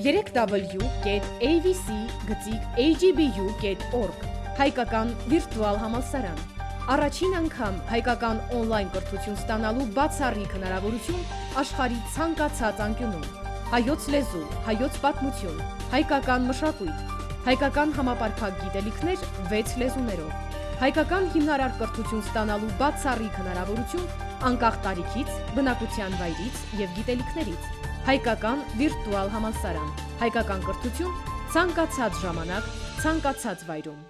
3w.avc.agbu.org Հայկական վիրտուալ համալսարան Առաջին անգամ հայկական on-line կրթություն ստանալու բացառիկ հնարավորություն աշխարհի ցանկացած անկյունում։ Հայոց լեզու, հայոց պատմություն, հայկական մշակույթ, հայկական համապարփակ գիտելիքներ 6 լեզուներով։ Հայկական հիմնարար կրթություն ստանալու բացառիկ հնարավորություն անկախ տարիքից, բնակության վայրից եւ գիտելիքներից։ Հայկական վիրտուալ համալսարան։ Հայկական կրթություն ցանկացած ժամանակ, ցանկացած վայրում։